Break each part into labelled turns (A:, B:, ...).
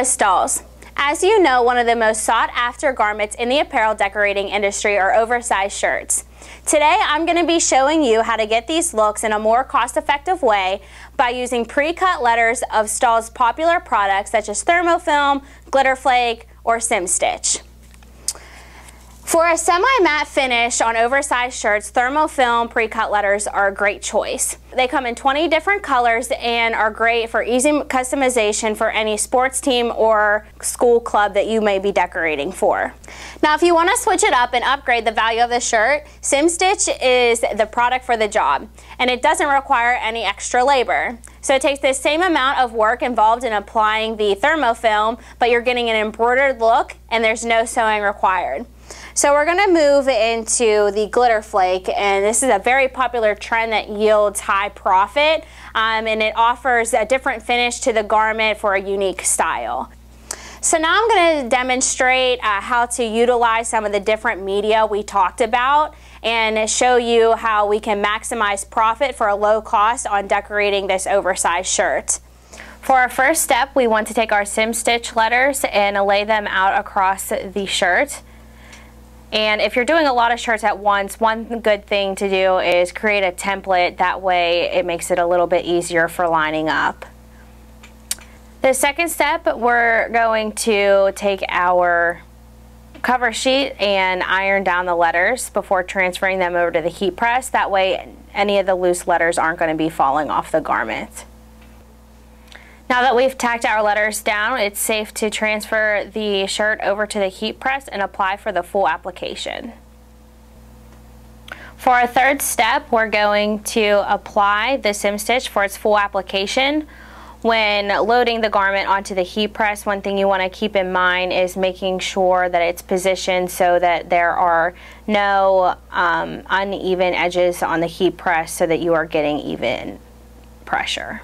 A: is Stahls. As you know, one of the most sought after garments in the apparel decorating industry are oversized shirts. Today, I'm going to be showing you how to get these looks in a more cost-effective way by using pre-cut letters of Stahl's popular products such as Thermofilm, Glitter Flake, or Sim Stitch. For a semi-matte finish on oversized shirts, Thermofilm pre-cut letters are a great choice. They come in 20 different colors and are great for easy customization for any sports team or school club that you may be decorating for. Now if you want to switch it up and upgrade the value of the shirt, SimStitch is the product for the job and it doesn't require any extra labor. So it takes the same amount of work involved in applying the thermofilm, but you're getting an embroidered look and there's no sewing required. So we're going to move into the glitter flake and this is a very popular trend that yields high profit um, and it offers a different finish to the garment for a unique style. So now I'm going to demonstrate uh, how to utilize some of the different media we talked about and show you how we can maximize profit for a low cost on decorating this oversized shirt. For our first step, we want to take our sim stitch letters and lay them out across the shirt. And if you're doing a lot of shirts at once, one good thing to do is create a template. That way it makes it a little bit easier for lining up. The second step, we're going to take our cover sheet and iron down the letters before transferring them over to the heat press. That way any of the loose letters aren't going to be falling off the garment. Now that we've tacked our letters down, it's safe to transfer the shirt over to the heat press and apply for the full application. For our third step, we're going to apply the sim stitch for its full application. When loading the garment onto the heat press, one thing you want to keep in mind is making sure that it's positioned so that there are no um, uneven edges on the heat press so that you are getting even pressure.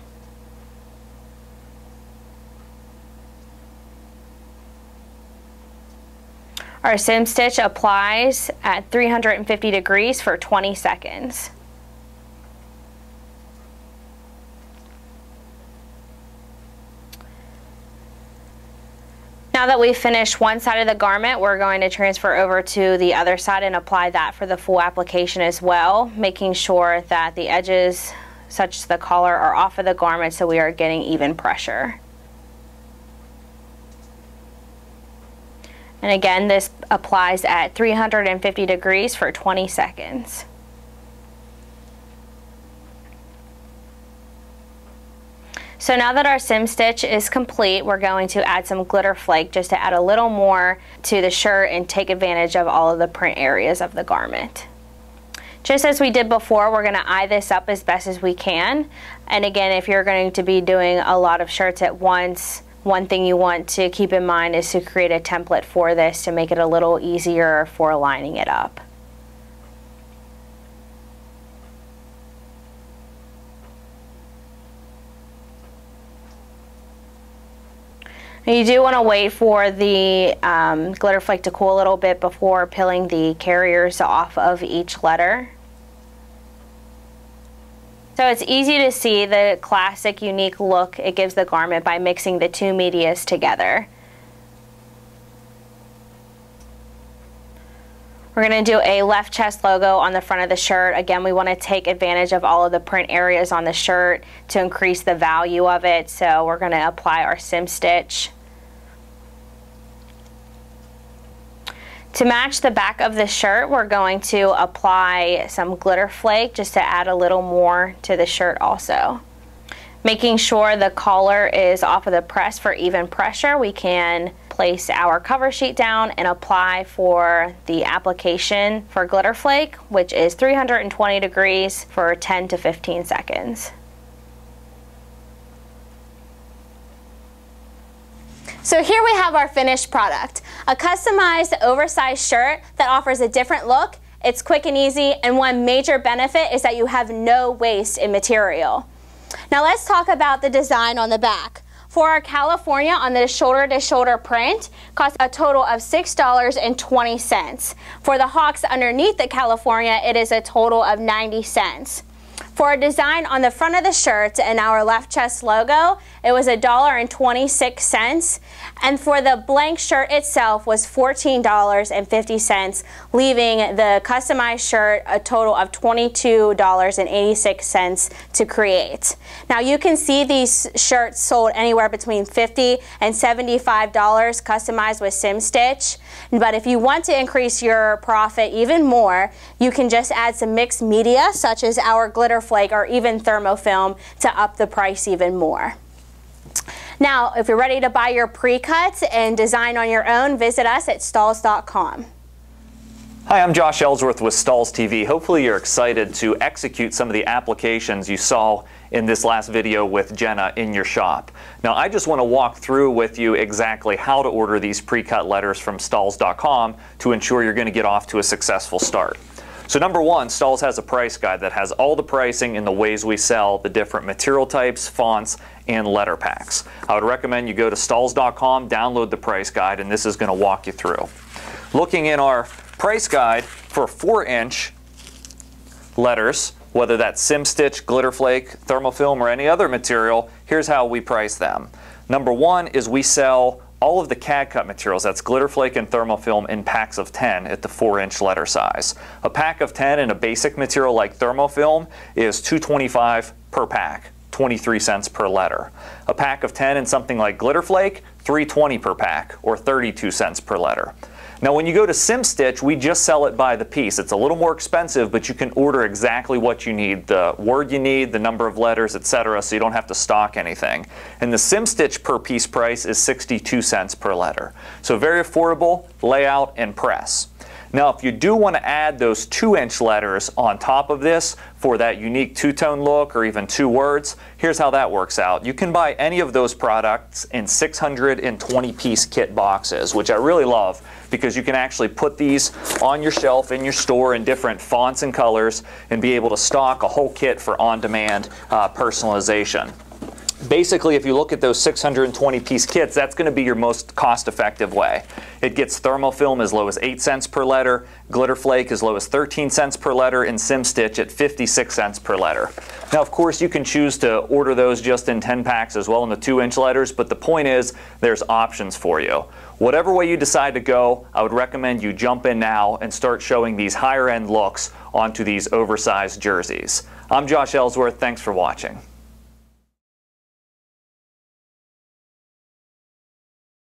A: Our sim stitch applies at 350 degrees for 20 seconds. Now that we've finished one side of the garment, we're going to transfer over to the other side and apply that for the full application as well, making sure that the edges, such as the collar, are off of the garment so we are getting even pressure. And again, this applies at 350 degrees for 20 seconds. So now that our sim stitch is complete, we're going to add some glitter flake just to add a little more to the shirt and take advantage of all of the print areas of the garment. Just as we did before, we're going to eye this up as best as we can. And again, if you're going to be doing a lot of shirts at once, one thing you want to keep in mind is to create a template for this to make it a little easier for lining it up. you do want to wait for the um, glitter flake to cool a little bit before peeling the carriers off of each letter. So it's easy to see the classic unique look it gives the garment by mixing the two medias together. We're going to do a left chest logo on the front of the shirt. Again, we want to take advantage of all of the print areas on the shirt to increase the value of it. So we're going to apply our sim stitch. To match the back of the shirt, we're going to apply some glitter flake just to add a little more to the shirt also. Making sure the collar is off of the press for even pressure, we can place our cover sheet down and apply for the application for glitter flake, which is 320 degrees for 10 to 15 seconds. So here we have our finished product, a customized oversized shirt that offers a different look, it's quick and easy, and one major benefit is that you have no waste in material. Now let's talk about the design on the back. For our California on the shoulder to shoulder print costs a total of $6.20. For the hawks underneath the California, it is a total of 90 cents. For a design on the front of the shirt and our left chest logo, it was $1.26. And for the blank shirt itself was $14.50, leaving the customized shirt a total of $22.86 to create. Now you can see these shirts sold anywhere between $50 and $75 customized with SimStitch. But if you want to increase your profit even more, you can just add some mixed media such as our glitter flake or even thermofilm to up the price even more. Now, if you're ready to buy your pre-cuts and design on your own, visit us at stahls.com.
B: Hi, I'm Josh Ellsworth with Stahls TV. Hopefully you're excited to execute some of the applications you saw in this last video with Jenna in your shop. Now I just want to walk through with you exactly how to order these pre-cut letters from stahls.com to ensure you're going to get off to a successful start. So number one, Stahls has a price guide that has all the pricing and the ways we sell the different material types, fonts, and letter packs. I would recommend you go to stahls.com, download the price guide, and this is going to walk you through. Looking in our price guide for 4-inch letters, whether that's SimStitch, Glitterflake, Thermofilm, or any other material, here's how we price them. Number one is we sell all of the CAD cut materials, that's glitter flake and Thermofilm in packs of 10 at the 4 inch letter size. A pack of 10 in a basic material like Thermofilm is 225 per pack. 23 cents per letter. A pack of 10 in something like Glitterflake, 320 per pack, or 32 cents per letter. Now when you go to SimStitch, we just sell it by the piece. It's a little more expensive, but you can order exactly what you need, the word you need, the number of letters, etc., so you don't have to stock anything. And the SimStitch per piece price is 62 cents per letter. So very affordable, layout, and press. Now, if you do want to add those two inch letters on top of this for that unique two-tone look or even two words, here's how that works out. You can buy any of those products in 620 piece kit boxes, which I really love because you can actually put these on your shelf in your store in different fonts and colors and be able to stock a whole kit for on-demand uh, personalization basically, if you look at those 620 piece kits, that's going to be your most cost effective way. It gets Thermofilm as low as 8 cents per letter, glitter flake as low as 13 cents per letter, and SimStitch at 56 cents per letter. Now, of course, you can choose to order those just in 10 packs as well in the 2 inch letters, but the point is there's options for you. Whatever way you decide to go, I would recommend you jump in now and start showing these higher end looks onto these oversized jerseys. I'm Josh Ellsworth. Thanks for watching.